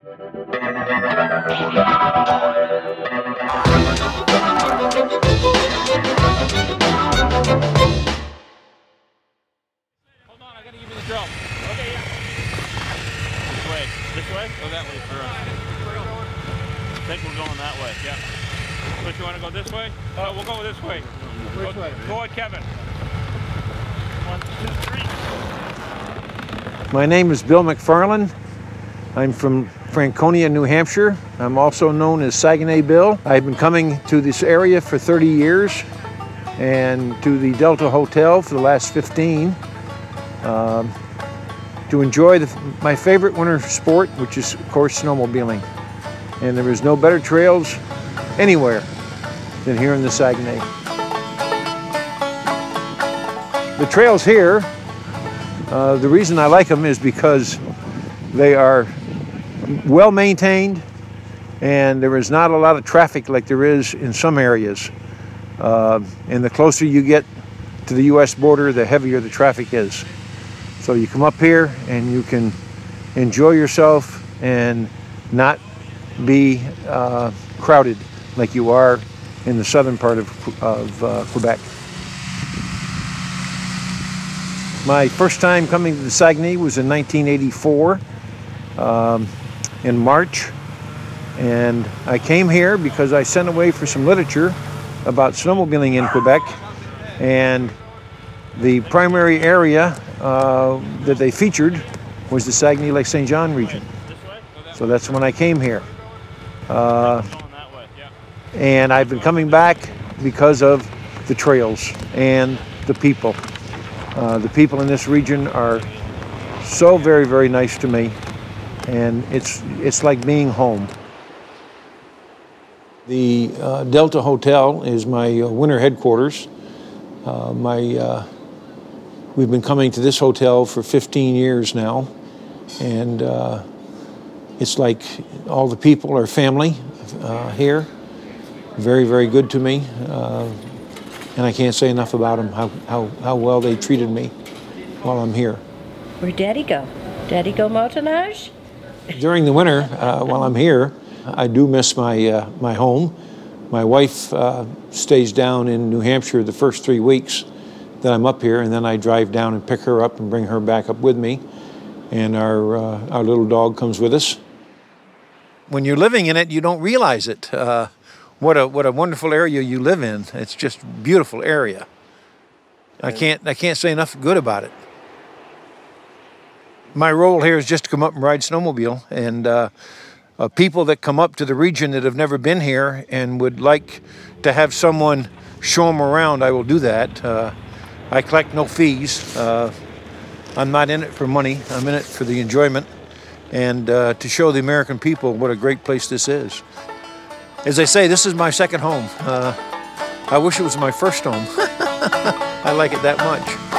This way. This way? Go that way first. I think we're going that way, yeah. But you wanna go this way? Uh, we'll go this way. Which go, way? Go ahead, Kevin. One, two, three. My name is Bill McFarlane. I'm from Franconia, New Hampshire. I'm also known as Saguenay Bill. I've been coming to this area for 30 years and to the Delta Hotel for the last 15 um, to enjoy the, my favorite winter sport, which is, of course, snowmobiling. And there is no better trails anywhere than here in the Saguenay. The trails here, uh, the reason I like them is because they are well maintained and there is not a lot of traffic like there is in some areas. Uh, and the closer you get to the U.S. border, the heavier the traffic is. So you come up here and you can enjoy yourself and not be uh, crowded like you are in the southern part of, of uh, Quebec. My first time coming to the Saguenay was in 1984 um, in March. And I came here because I sent away for some literature about snowmobiling in Quebec. And the primary area uh, that they featured was the Saguenay Lake St. John region. So that's when I came here. Uh, and I've been coming back because of the trails and the people. Uh, the people in this region are so very, very nice to me, and it's, it's like being home. The uh, Delta Hotel is my uh, winter headquarters. Uh, my, uh, we've been coming to this hotel for 15 years now, and uh, it's like all the people are family here. Very, very good to me and I can't say enough about them, how, how, how well they treated me while I'm here. Where'd Daddy go? Daddy go motoneige? During the winter, uh, while I'm here, I do miss my, uh, my home. My wife uh, stays down in New Hampshire the first three weeks that I'm up here, and then I drive down and pick her up and bring her back up with me. And our, uh, our little dog comes with us. When you're living in it, you don't realize it. Uh, what a what a wonderful area you live in. It's just beautiful area. I can't I can't say enough good about it. My role here is just to come up and ride snowmobile, and uh, uh, people that come up to the region that have never been here and would like to have someone show them around, I will do that. Uh, I collect no fees. Uh, I'm not in it for money. I'm in it for the enjoyment and uh, to show the American people what a great place this is. As I say, this is my second home. Uh, I wish it was my first home. I like it that much.